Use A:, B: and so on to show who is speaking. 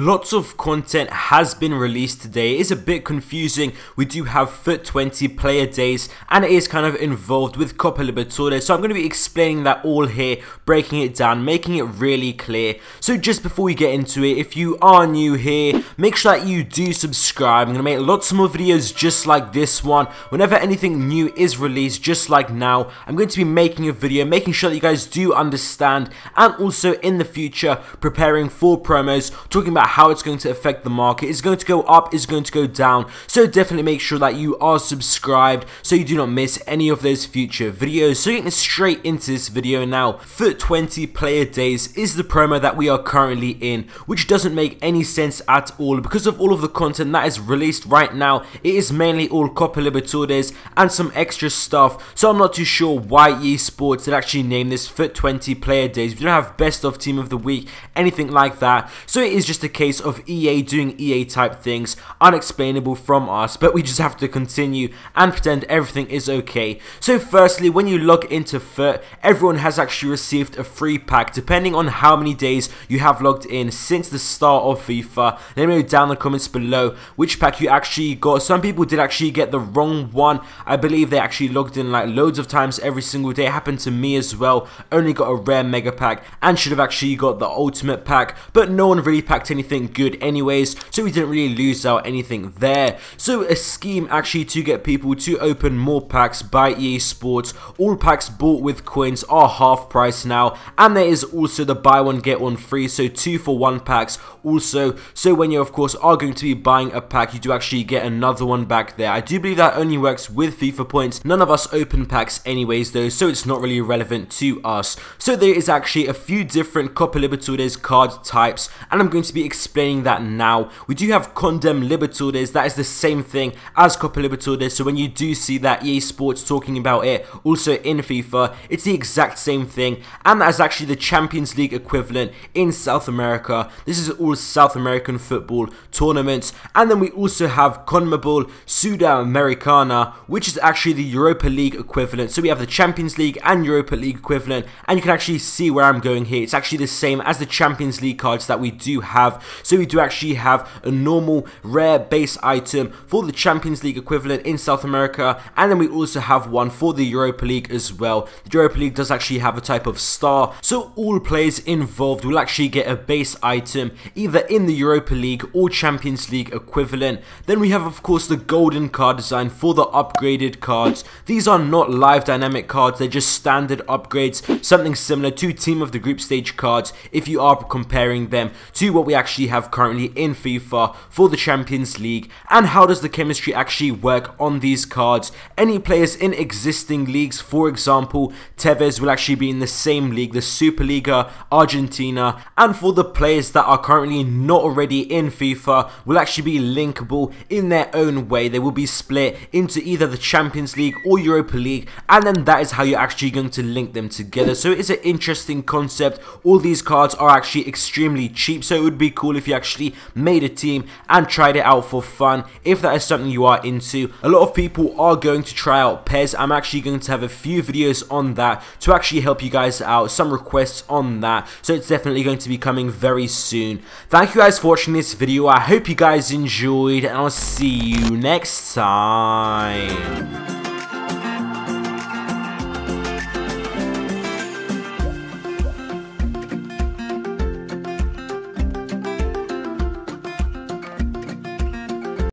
A: Lots of content has been released today. It is a bit confusing. We do have FUT 20 player days and it is kind of involved with Copa Libertadores. So I'm going to be explaining that all here, breaking it down, making it really clear. So just before we get into it, if you are new here, make sure that you do subscribe. I'm going to make lots more videos just like this one. Whenever anything new is released, just like now, I'm going to be making a video, making sure that you guys do understand and also in the future preparing for promos, talking about how it's going to affect the market. Is going to go up, is going to go down. So definitely make sure that you are subscribed so you do not miss any of those future videos. So getting straight into this video now, FUT 20 player days is the promo that we are currently in, which doesn't make any sense at all because of all of the content that is released right now. It is mainly all Copa Libertadores and some extra stuff. So I'm not too sure why eSports Sports did actually name this FUT 20 player days. We don't have best of team of the week, anything like that. So it is just a case of EA doing EA type things, unexplainable from us, but we just have to continue and pretend everything is okay. So firstly, when you log into FUT, everyone has actually received a free pack depending on how many days you have logged in since the start of FIFA. Let me know down in the comments below which pack you actually got. Some people did actually get the wrong one. I believe they actually logged in like loads of times every single day. It happened to me as well. Only got a rare mega pack and should have actually got the ultimate pack, but no one really packed anything anything good anyways, so we didn't really lose out anything there. So a scheme actually to get people to open more packs by EA Sports. All packs bought with coins are half price now, and there is also the buy one get one free, so two for one packs also. So when you of course are going to be buying a pack, you do actually get another one back there. I do believe that only works with FIFA points. None of us open packs anyways though, so it's not really relevant to us. So there is actually a few different Copa Libertadores card types, and I'm going to be explaining that now. We do have CONMEBOL Libertadores, that is the same thing as Copa Libertadores, so when you do see that EA Sports talking about it, also in FIFA, it's the exact same thing, and that is actually the Champions League equivalent in South America. This is all South American football tournaments, and then we also have CONMEBOL Sudamericana, which is actually the Europa League equivalent. So we have the Champions League and Europa League equivalent, and you can actually see where I'm going here. It's actually the same as the Champions League cards that we do have so we do actually have a normal rare base item for the Champions League equivalent in South America. And then we also have one for the Europa League as well. The Europa League does actually have a type of star. So all players involved will actually get a base item either in the Europa League or Champions League equivalent. Then we have of course the golden card design for the upgraded cards. These are not live dynamic cards, they're just standard upgrades, something similar to Team of the Group Stage cards if you are comparing them to what we actually actually have currently in FIFA for the Champions League and how does the chemistry actually work on these cards. Any players in existing leagues, for example, Tevez will actually be in the same league, the Superliga Argentina, and for the players that are currently not already in FIFA will actually be linkable in their own way. They will be split into either the Champions League or Europa League and then that is how you're actually going to link them together. So it is an interesting concept. All these cards are actually extremely cheap so it would be cool if you actually made a team and tried it out for fun if that is something you are into. A lot of people are going to try out PES. I'm actually going to have a few videos on that to actually help you guys out. Some requests on that. So it's definitely going to be coming very soon. Thank you guys for watching this video. I hope you guys enjoyed and I'll see you next time.